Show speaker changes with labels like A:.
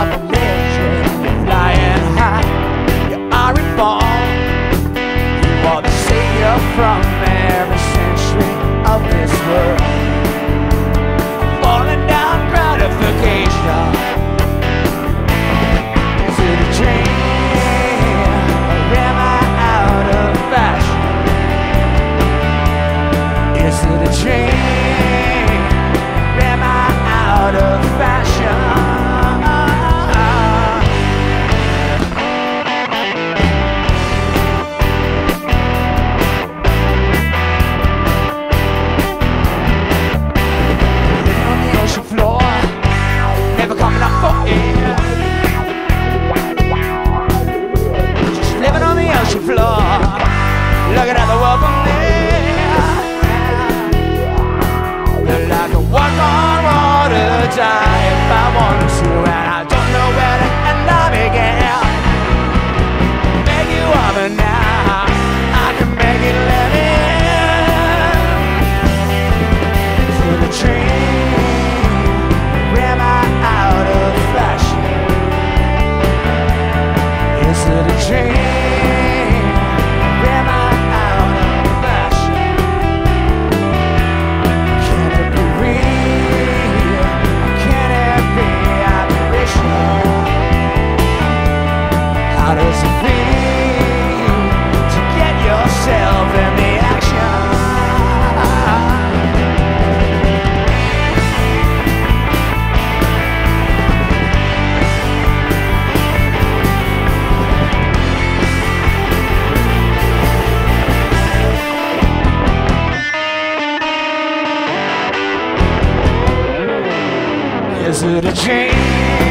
A: of a mission, flying high. You are reborn. You are the savior from every century of this world. Falling down gratification dream. Am I out of fashion? Is it a dream? Is it a change?